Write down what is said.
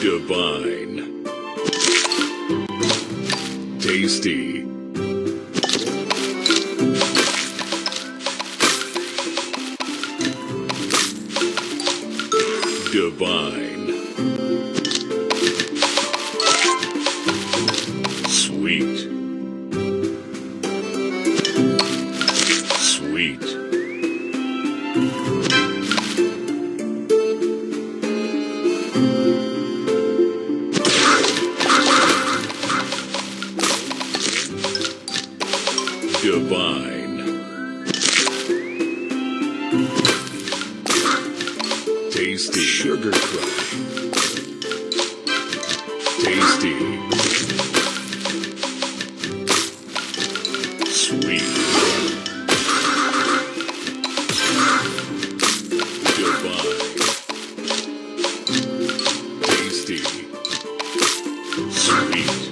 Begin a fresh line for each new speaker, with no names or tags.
Divine. Tasty. Divine. Sweet. Sweet. Divine. Tasty. Sugar Crush. Tasty. Sweet. Divine. Tasty. Sweet.